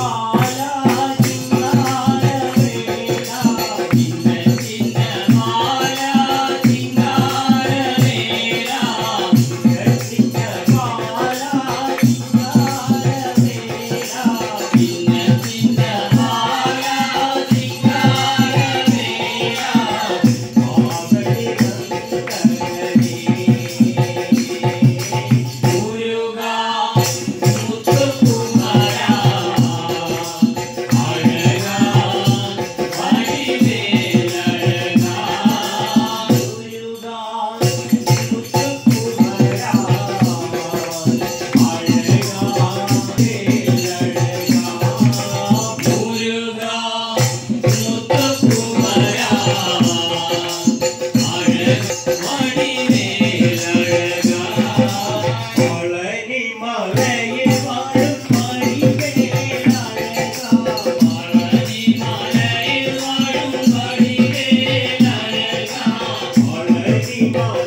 Aww. keep.